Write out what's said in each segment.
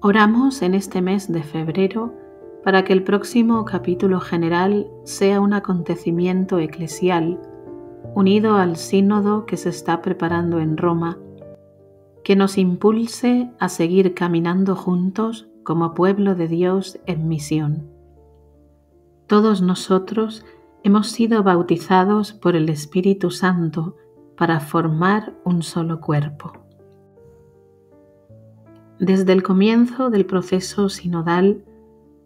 Oramos en este mes de febrero para que el próximo capítulo general sea un acontecimiento eclesial unido al sínodo que se está preparando en Roma, que nos impulse a seguir caminando juntos como pueblo de Dios en misión. Todos nosotros hemos sido bautizados por el Espíritu Santo para formar un solo cuerpo. Desde el comienzo del proceso sinodal,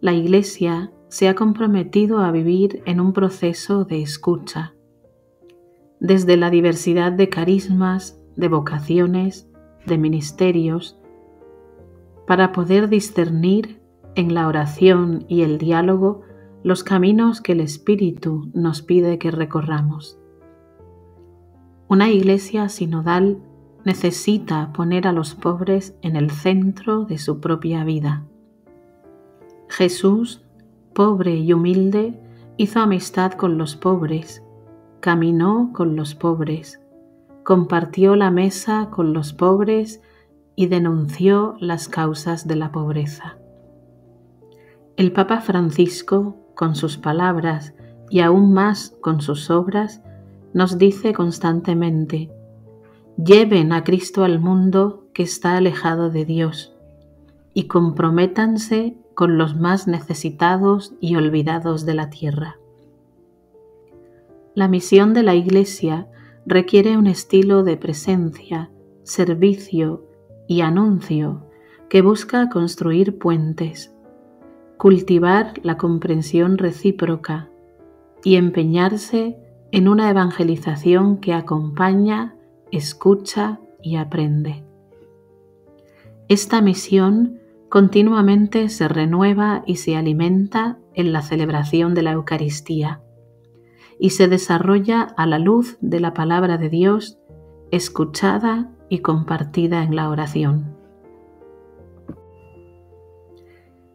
la Iglesia se ha comprometido a vivir en un proceso de escucha. Desde la diversidad de carismas, de vocaciones, de ministerios, para poder discernir en la oración y el diálogo los caminos que el Espíritu nos pide que recorramos. Una iglesia sinodal necesita poner a los pobres en el centro de su propia vida. Jesús, pobre y humilde, hizo amistad con los pobres, caminó con los pobres, compartió la mesa con los pobres y denunció las causas de la pobreza. El Papa Francisco, con sus palabras y aún más con sus obras, nos dice constantemente, lleven a Cristo al mundo que está alejado de Dios y comprométanse con los más necesitados y olvidados de la tierra. La misión de la Iglesia requiere un estilo de presencia, servicio y anuncio que busca construir puentes, cultivar la comprensión recíproca y empeñarse en una evangelización que acompaña, escucha y aprende. Esta misión continuamente se renueva y se alimenta en la celebración de la Eucaristía y se desarrolla a la luz de la palabra de Dios escuchada y compartida en la oración.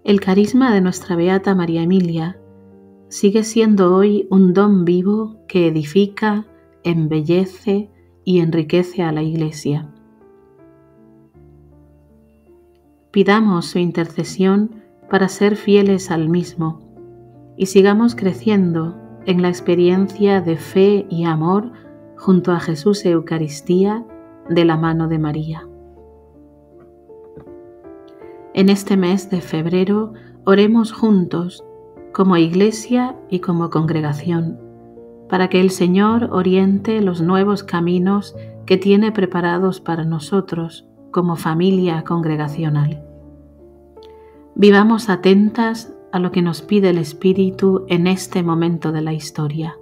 El carisma de nuestra Beata María Emilia sigue siendo hoy un don vivo que edifica, embellece y enriquece a la Iglesia. Pidamos su intercesión para ser fieles al mismo y sigamos creciendo en la experiencia de fe y amor junto a Jesús Eucaristía de la mano de María. En este mes de febrero oremos juntos como iglesia y como congregación para que el Señor oriente los nuevos caminos que tiene preparados para nosotros como familia congregacional. Vivamos atentas a lo que nos pide el Espíritu en este momento de la historia.